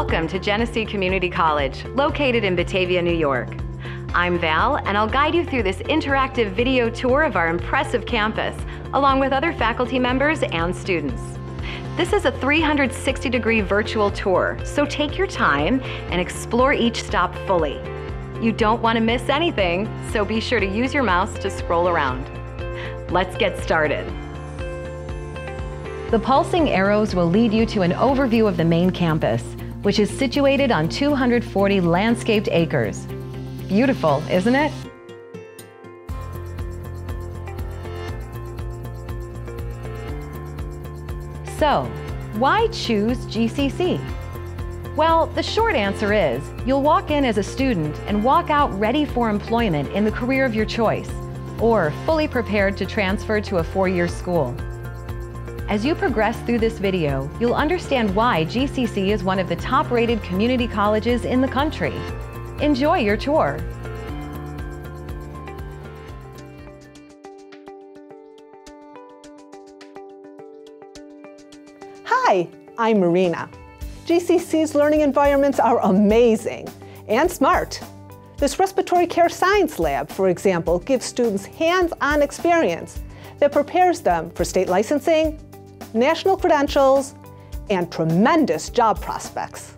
Welcome to Genesee Community College, located in Batavia, New York. I'm Val, and I'll guide you through this interactive video tour of our impressive campus, along with other faculty members and students. This is a 360 degree virtual tour, so take your time and explore each stop fully. You don't want to miss anything, so be sure to use your mouse to scroll around. Let's get started. The pulsing arrows will lead you to an overview of the main campus, which is situated on 240 landscaped acres. Beautiful, isn't it? So, why choose GCC? Well, the short answer is you'll walk in as a student and walk out ready for employment in the career of your choice, or fully prepared to transfer to a four-year school. As you progress through this video, you'll understand why GCC is one of the top-rated community colleges in the country. Enjoy your tour. Hi, I'm Marina. GCC's learning environments are amazing and smart. This respiratory care science lab, for example, gives students hands-on experience that prepares them for state licensing, national credentials, and tremendous job prospects.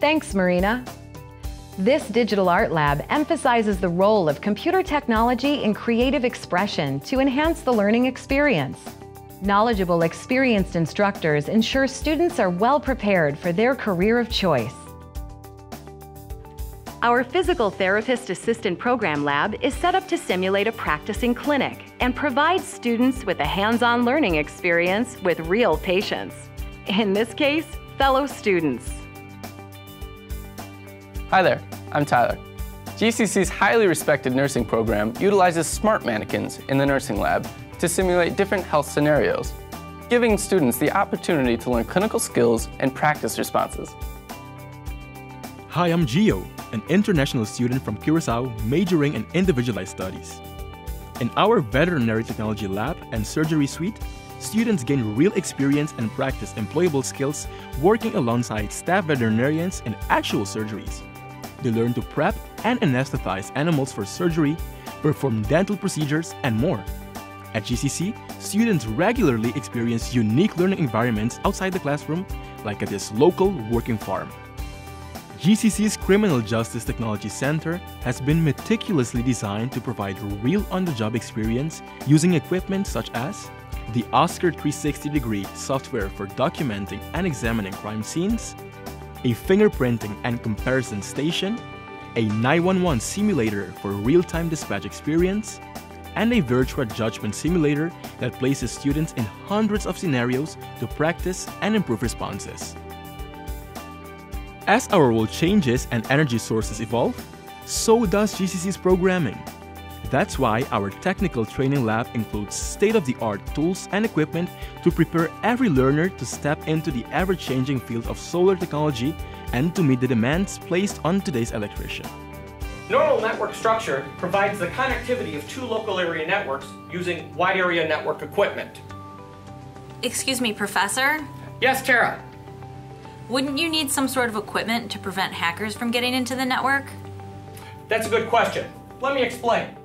Thanks, Marina. This digital art lab emphasizes the role of computer technology in creative expression to enhance the learning experience. Knowledgeable, experienced instructors ensure students are well prepared for their career of choice. Our Physical Therapist Assistant Program Lab is set up to simulate a practicing clinic and provide students with a hands-on learning experience with real patients. In this case, fellow students. Hi there, I'm Tyler. GCC's highly respected nursing program utilizes smart mannequins in the nursing lab to simulate different health scenarios, giving students the opportunity to learn clinical skills and practice responses. Hi, I'm Gio, an international student from Curacao majoring in individualized studies. In our veterinary technology lab and surgery suite, students gain real experience and practice employable skills working alongside staff veterinarians in actual surgeries. They learn to prep and anesthetize animals for surgery, perform dental procedures, and more. At GCC, students regularly experience unique learning environments outside the classroom, like at this local working farm. GCC's Criminal Justice Technology Center has been meticulously designed to provide real on-the-job experience using equipment such as the Oscar 360 degree software for documenting and examining crime scenes, a fingerprinting and comparison station, a 911 simulator for real-time dispatch experience, and a virtual judgment simulator that places students in hundreds of scenarios to practice and improve responses. As our world changes and energy sources evolve, so does GCC's programming. That's why our technical training lab includes state-of-the-art tools and equipment to prepare every learner to step into the ever-changing field of solar technology and to meet the demands placed on today's electrician. Normal network structure provides the connectivity of two local area networks using wide area network equipment. Excuse me, Professor? Yes, Tara. Wouldn't you need some sort of equipment to prevent hackers from getting into the network? That's a good question. Let me explain.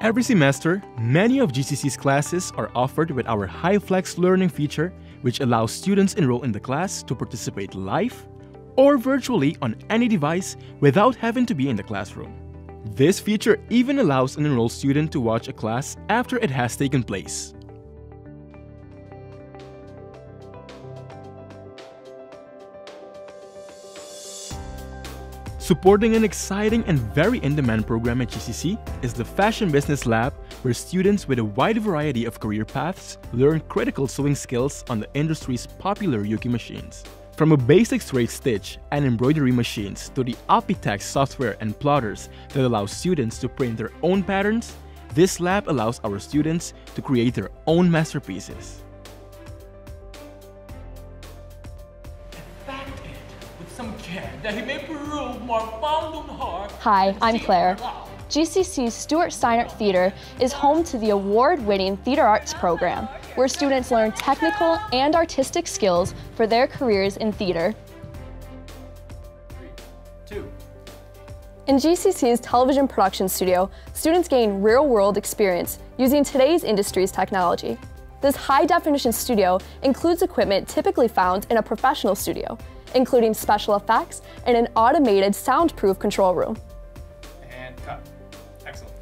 Every semester, many of GCC's classes are offered with our HyFlex learning feature, which allows students enroll in the class to participate live or virtually on any device without having to be in the classroom. This feature even allows an enrolled student to watch a class after it has taken place. Supporting an exciting and very in-demand program at GCC is the Fashion Business Lab, where students with a wide variety of career paths learn critical sewing skills on the industry's popular Juki machines. From a basic straight stitch and embroidery machines to the Optitex software and plotters that allow students to print their own patterns, this lab allows our students to create their own masterpieces. Hi, I'm Claire. GCC's Stuart Steiner Theater is home to the award-winning theater arts program, where students learn technical and artistic skills for their careers in theater. 2. In GCC's television production studio, students gain real-world experience using today's industry's technology. This high-definition studio includes equipment typically found in a professional studio, including special effects and an automated soundproof control room. And cut. Excellent.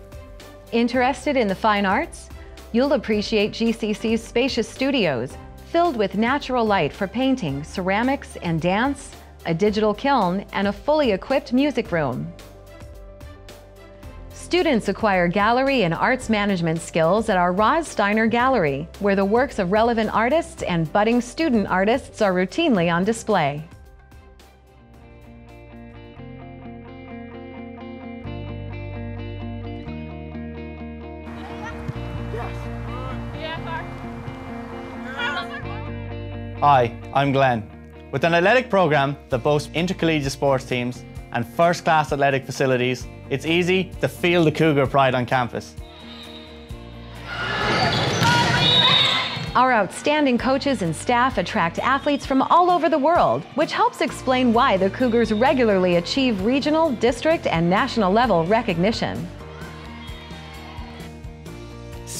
Interested in the fine arts? You'll appreciate GCC's spacious studios, filled with natural light for painting, ceramics, and dance, a digital kiln, and a fully equipped music room. Students acquire gallery and arts management skills at our Roz Steiner Gallery, where the works of relevant artists and budding student artists are routinely on display. Hi, I'm Glenn. With an athletic program that boasts intercollegiate sports teams and first-class athletic facilities, it's easy to feel the Cougar pride on campus. Our outstanding coaches and staff attract athletes from all over the world, which helps explain why the Cougars regularly achieve regional, district, and national level recognition.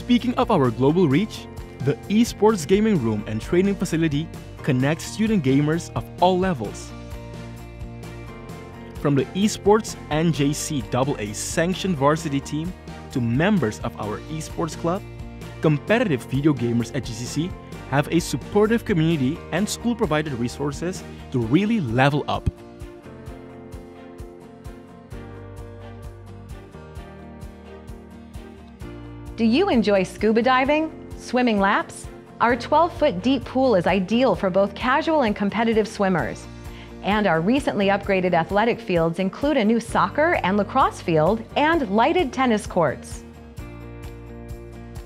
Speaking of our global reach, the esports gaming room and training facility connects student gamers of all levels. From the esports NJCAA sanctioned varsity team to members of our esports club, competitive video gamers at GCC have a supportive community and school provided resources to really level up. Do you enjoy scuba diving? Swimming laps? Our 12 foot deep pool is ideal for both casual and competitive swimmers. And our recently upgraded athletic fields include a new soccer and lacrosse field and lighted tennis courts.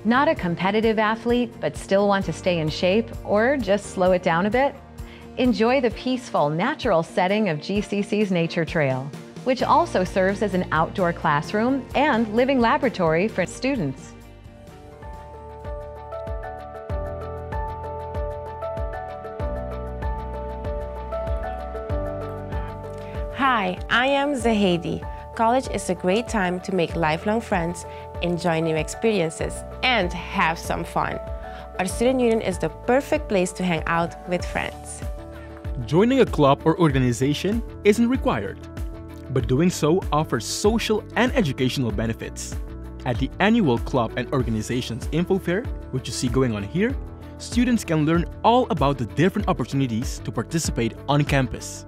Not a competitive athlete, but still want to stay in shape or just slow it down a bit? Enjoy the peaceful, natural setting of GCC's Nature Trail, which also serves as an outdoor classroom and living laboratory for students. Hi, I am Zahedi. College is a great time to make lifelong friends, enjoy new experiences, and have some fun. Our student union is the perfect place to hang out with friends. Joining a club or organization isn't required, but doing so offers social and educational benefits. At the annual Club and Organizations Info Fair, which you see going on here, students can learn all about the different opportunities to participate on campus.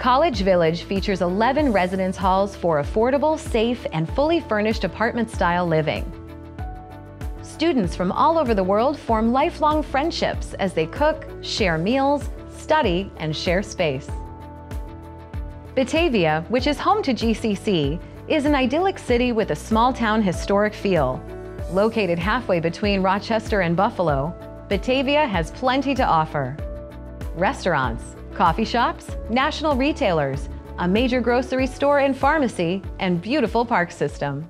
College Village features 11 residence halls for affordable, safe, and fully furnished apartment style living. Students from all over the world form lifelong friendships as they cook, share meals, study, and share space. Batavia, which is home to GCC, is an idyllic city with a small town historic feel. Located halfway between Rochester and Buffalo, Batavia has plenty to offer. Restaurants, coffee shops, national retailers, a major grocery store and pharmacy, and beautiful park system.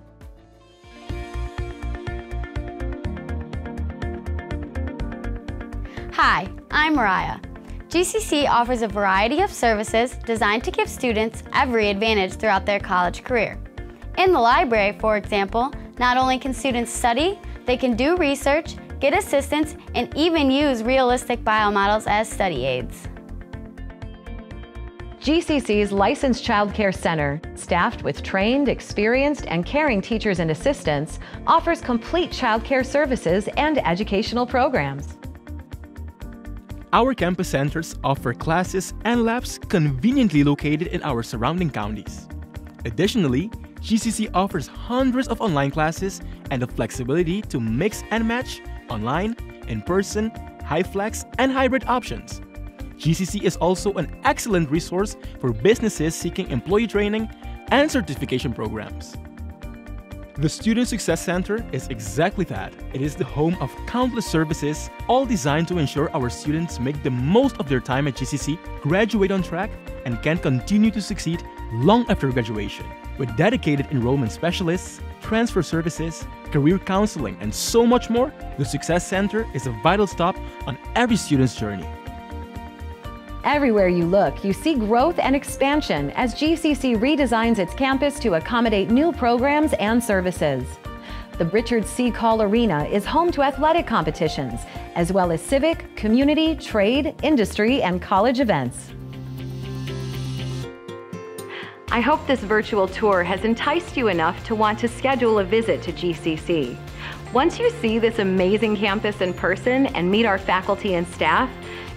Hi, I'm Mariah. GCC offers a variety of services designed to give students every advantage throughout their college career. In the library, for example, not only can students study, they can do research, get assistance, and even use realistic biomodels as study aids. GCC's Licensed Child Care Center, staffed with trained, experienced, and caring teachers and assistants, offers complete child care services and educational programs. Our campus centers offer classes and labs conveniently located in our surrounding counties. Additionally, GCC offers hundreds of online classes and the flexibility to mix and match online, in person, HyFlex, and hybrid options. GCC is also an excellent resource for businesses seeking employee training and certification programs. The Student Success Center is exactly that. It is the home of countless services, all designed to ensure our students make the most of their time at GCC, graduate on track, and can continue to succeed long after graduation. With dedicated enrollment specialists, transfer services, career counseling, and so much more, the Success Center is a vital stop on every student's journey. Everywhere you look, you see growth and expansion as GCC redesigns its campus to accommodate new programs and services. The Richard C. Call Arena is home to athletic competitions, as well as civic, community, trade, industry, and college events. I hope this virtual tour has enticed you enough to want to schedule a visit to GCC. Once you see this amazing campus in person and meet our faculty and staff,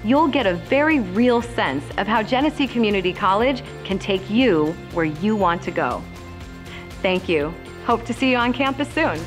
you'll get a very real sense of how Genesee Community College can take you where you want to go. Thank you. Hope to see you on campus soon.